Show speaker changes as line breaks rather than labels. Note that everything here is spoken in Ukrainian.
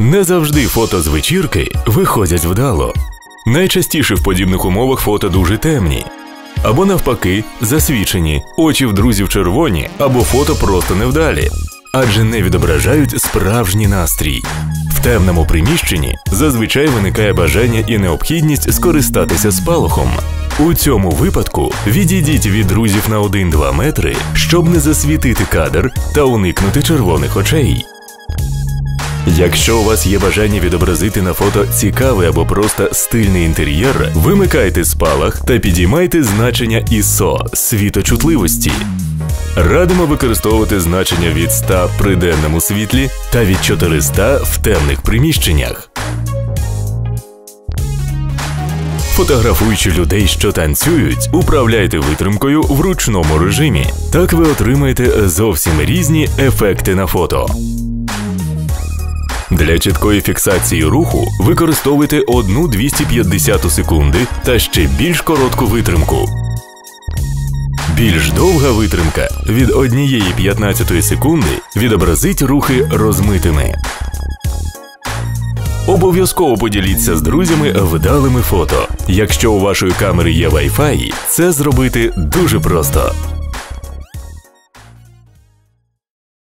Не завжди фото з вечірки виходять вдало. Найчастіше в подібних умовах фото дуже темні. Або навпаки, засвічені, очі в друзів червоні, або фото просто невдалі, адже не відображають справжній настрій. В темному приміщенні зазвичай виникає бажання і необхідність скористатися спалахом. У цьому випадку відійдіть від друзів на 1-2 метри, щоб не засвітити кадр та уникнути червоних очей. Якщо у вас є бажання відобразити на фото цікавий або просто стильний інтер'єр, вимикайте спалах та підіймайте значення ISO світочутливості. Радимо використовувати значення від 100 при денному світлі та від 400 в темних приміщеннях. Фотографуючи людей, що танцюють, управляйте витримкою в ручному режимі. Так ви отримаєте зовсім різні ефекти на фото. Для чіткої фіксації руху використовуйте 1 250 секунди та ще більш коротку витримку. Більш довга витримка від 1 15 секунди відобразить рухи розмитими. Обов'язково поділіться з друзями вдалими фото. Якщо у вашої камери є Wi-Fi, це зробити дуже просто.